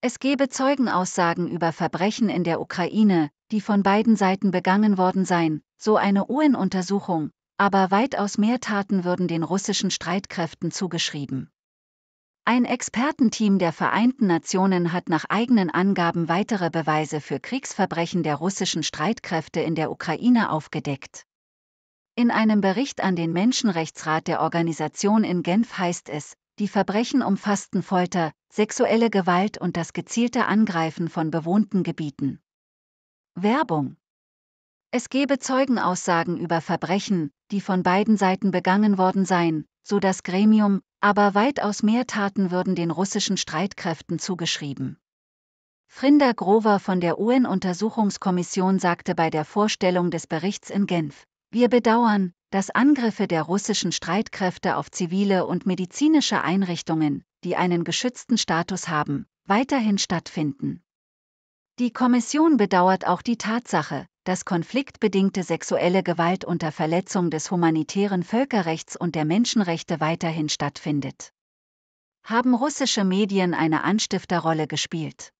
Es gebe Zeugenaussagen über Verbrechen in der Ukraine, die von beiden Seiten begangen worden seien, so eine UN-Untersuchung, aber weitaus mehr Taten würden den russischen Streitkräften zugeschrieben. Ein Expertenteam der Vereinten Nationen hat nach eigenen Angaben weitere Beweise für Kriegsverbrechen der russischen Streitkräfte in der Ukraine aufgedeckt. In einem Bericht an den Menschenrechtsrat der Organisation in Genf heißt es, die Verbrechen umfassten Folter, sexuelle Gewalt und das gezielte Angreifen von bewohnten Gebieten. Werbung Es gebe Zeugenaussagen über Verbrechen, die von beiden Seiten begangen worden seien, so das Gremium, aber weitaus mehr Taten würden den russischen Streitkräften zugeschrieben. Frinda Grover von der UN-Untersuchungskommission sagte bei der Vorstellung des Berichts in Genf, wir bedauern, dass Angriffe der russischen Streitkräfte auf zivile und medizinische Einrichtungen, die einen geschützten Status haben, weiterhin stattfinden. Die Kommission bedauert auch die Tatsache, dass konfliktbedingte sexuelle Gewalt unter Verletzung des humanitären Völkerrechts und der Menschenrechte weiterhin stattfindet. Haben russische Medien eine Anstifterrolle gespielt?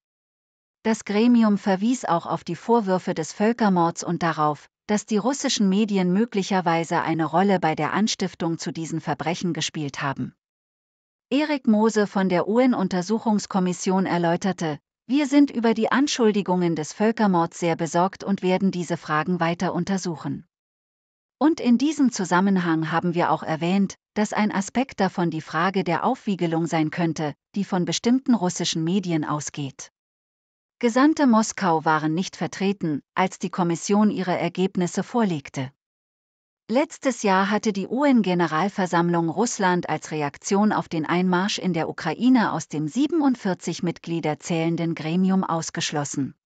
Das Gremium verwies auch auf die Vorwürfe des Völkermords und darauf, dass die russischen Medien möglicherweise eine Rolle bei der Anstiftung zu diesen Verbrechen gespielt haben. Erik Mose von der UN-Untersuchungskommission erläuterte, wir sind über die Anschuldigungen des Völkermords sehr besorgt und werden diese Fragen weiter untersuchen. Und in diesem Zusammenhang haben wir auch erwähnt, dass ein Aspekt davon die Frage der Aufwiegelung sein könnte, die von bestimmten russischen Medien ausgeht. Gesandte Moskau waren nicht vertreten, als die Kommission ihre Ergebnisse vorlegte. Letztes Jahr hatte die UN-Generalversammlung Russland als Reaktion auf den Einmarsch in der Ukraine aus dem 47 Mitglieder zählenden Gremium ausgeschlossen.